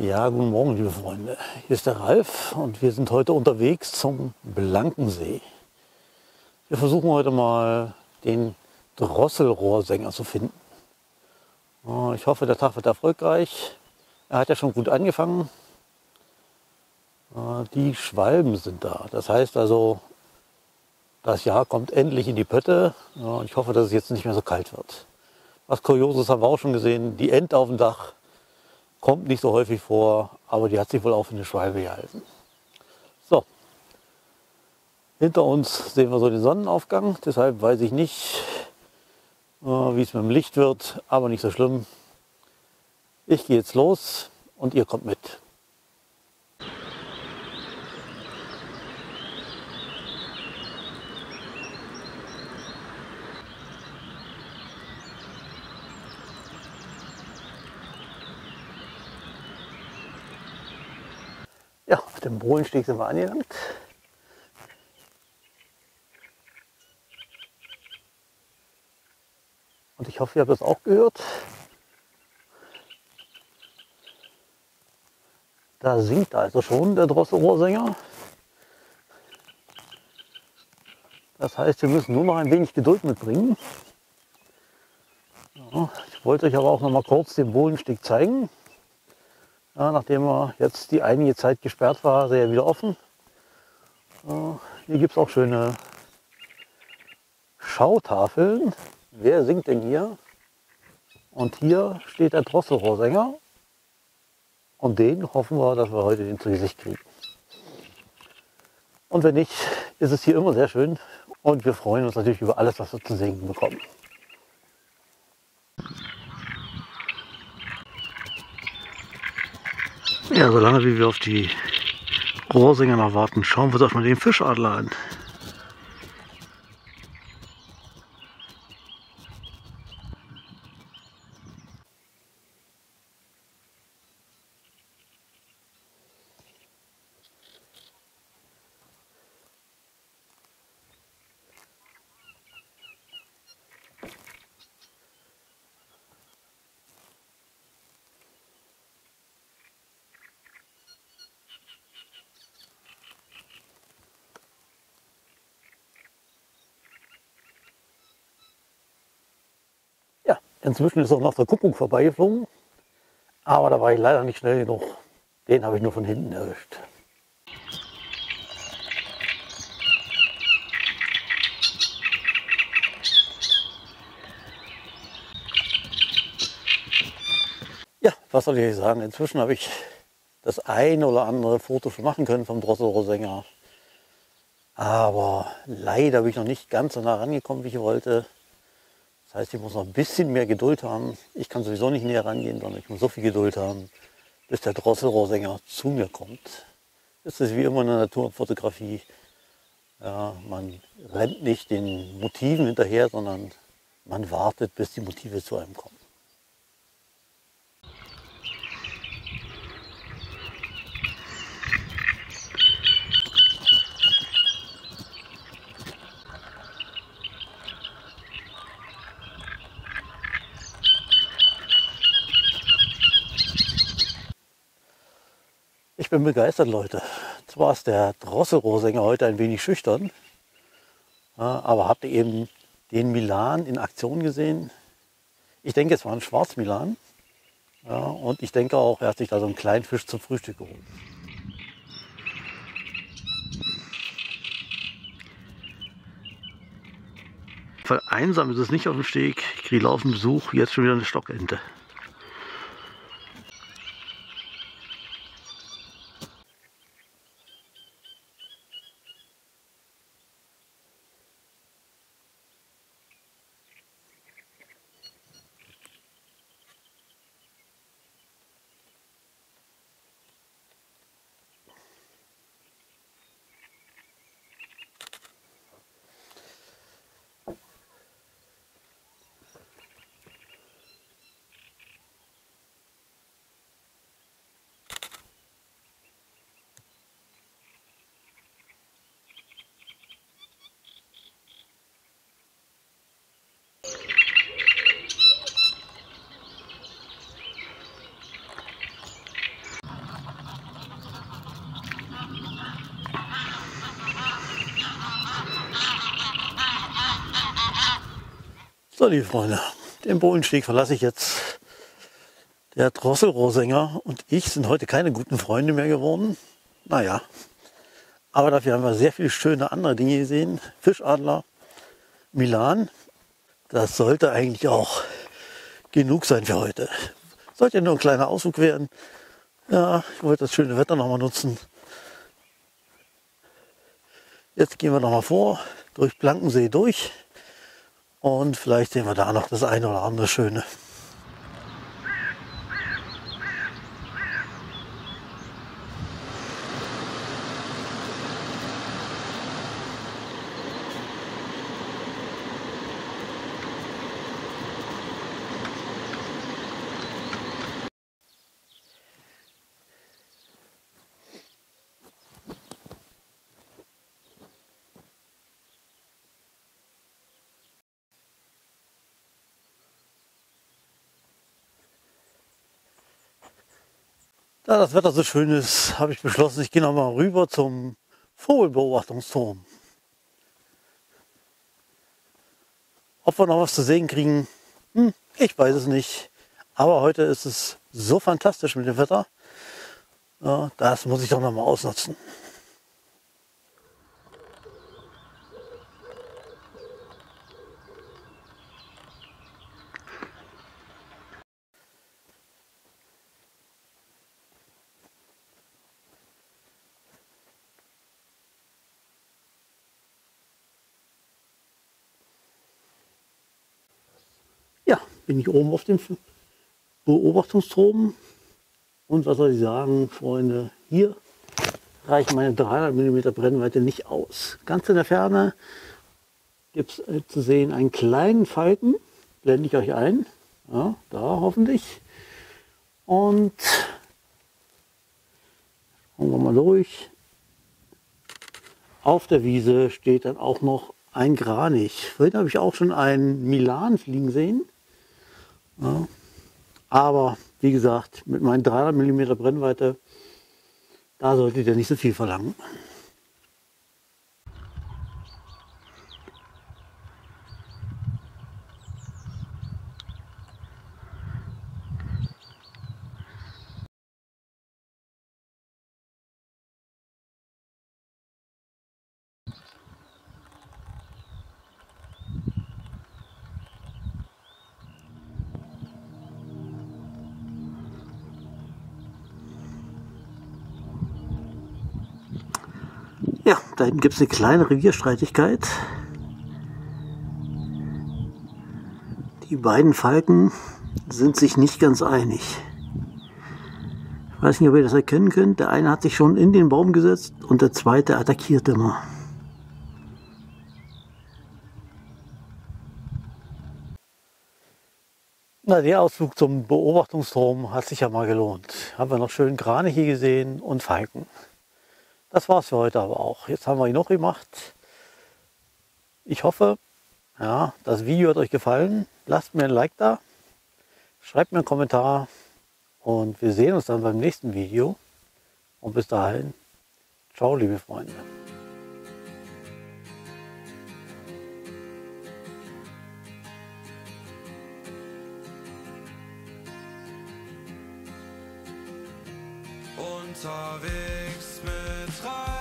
Ja, guten Morgen, liebe Freunde. Hier ist der Ralf und wir sind heute unterwegs zum Blankensee. Wir versuchen heute mal den Drosselrohrsänger zu finden. Ich hoffe, der Tag wird erfolgreich. Er hat ja schon gut angefangen. Die Schwalben sind da. Das heißt also, das Jahr kommt endlich in die Pötte. Ich hoffe, dass es jetzt nicht mehr so kalt wird. Was Kurioses haben wir auch schon gesehen. Die Ente auf dem Dach kommt nicht so häufig vor, aber die hat sich wohl auch für eine Schwalbe gehalten. So, hinter uns sehen wir so den Sonnenaufgang. Deshalb weiß ich nicht, äh, wie es mit dem Licht wird, aber nicht so schlimm. Ich gehe jetzt los und ihr kommt mit. Ja, auf dem Bohlensteg sind wir angelangt. Und ich hoffe, ihr habt das auch gehört. Da singt also schon der Drosselrohrsänger. Das heißt, wir müssen nur noch ein wenig Geduld mitbringen. Ja, ich wollte euch aber auch noch mal kurz den Bohlensteg zeigen. Ja, nachdem er jetzt die einige Zeit gesperrt war, ist er wieder offen. Ja, hier gibt es auch schöne Schautafeln. Wer singt denn hier? Und hier steht der Drosselrohrsänger. Und den hoffen wir, dass wir heute den zu Gesicht kriegen. Und wenn nicht, ist es hier immer sehr schön. Und wir freuen uns natürlich über alles, was wir zu singen bekommen. Ja, solange wie wir auf die Rohrsänger noch warten, schauen wir uns mal den Fischadler an. Inzwischen ist auch noch der Kuckuck vorbeigeflogen, aber da war ich leider nicht schnell genug. Den habe ich nur von hinten erwischt. Ja, was soll ich sagen? Inzwischen habe ich das ein oder andere Foto schon machen können vom Drosselrohrsänger. Aber leider bin ich noch nicht ganz so nah rangekommen, wie ich wollte. Das heißt, ich muss noch ein bisschen mehr Geduld haben. Ich kann sowieso nicht näher rangehen, sondern ich muss so viel Geduld haben, bis der Drosselrohrsänger zu mir kommt. Das ist wie immer in der Naturfotografie. Ja, man rennt nicht den Motiven hinterher, sondern man wartet, bis die Motive zu einem kommen. Ich bin begeistert, Leute. Zwar ist der Drosselrohrsänger heute ein wenig schüchtern, aber habt ihr eben den Milan in Aktion gesehen? Ich denke, es war ein Schwarzmilan. Ja, und ich denke auch, er hat sich da so einen kleinen Fisch zum Frühstück geholt. Weil einsam ist es nicht auf dem Steg. Ich kriege laufend Besuch, jetzt schon wieder eine Stockente. So, liebe Freunde, den Bohlensteg verlasse ich jetzt. Der Drosselrohsänger und ich sind heute keine guten Freunde mehr geworden. Naja, aber dafür haben wir sehr viele schöne andere Dinge gesehen. Fischadler, Milan. Das sollte eigentlich auch genug sein für heute. Sollte nur ein kleiner Ausflug werden. Ja, ich wollte das schöne Wetter nochmal nutzen. Jetzt gehen wir nochmal vor, durch Blankensee durch. Und vielleicht sehen wir da noch das eine oder andere Schöne. Da das Wetter so schön ist, habe ich beschlossen, ich gehe noch mal rüber zum Vogelbeobachtungsturm. Ob wir noch was zu sehen kriegen, hm, ich weiß es nicht. Aber heute ist es so fantastisch mit dem Wetter. Ja, das muss ich doch noch mal ausnutzen. Ja, bin ich oben auf dem Beobachtungsturm. Und was soll ich sagen, Freunde, hier reichen meine 300 mm Brennweite nicht aus. Ganz in der Ferne gibt es äh, zu sehen einen kleinen Falken, blende ich euch ein, ja, da hoffentlich. Und schauen wir mal durch. Auf der Wiese steht dann auch noch ein Kranich. Vorhin habe ich auch schon einen Milan fliegen sehen. Ja. Aber wie gesagt, mit meinen 300 mm Brennweite, da solltet ihr nicht so viel verlangen. Ja, da hinten gibt es eine kleine Revierstreitigkeit. Die beiden Falken sind sich nicht ganz einig. Ich weiß nicht, ob ihr das erkennen könnt. Der eine hat sich schon in den Baum gesetzt und der zweite attackiert immer. Na, der Ausflug zum Beobachtungsturm hat sich ja mal gelohnt. Haben wir noch schön Kraniche gesehen und Falken. Das war's für heute aber auch. Jetzt haben wir ihn noch gemacht. Ich hoffe, ja, das Video hat euch gefallen. Lasst mir ein Like da, schreibt mir einen Kommentar und wir sehen uns dann beim nächsten Video. Und bis dahin, ciao liebe Freunde. unterwegs mit frei.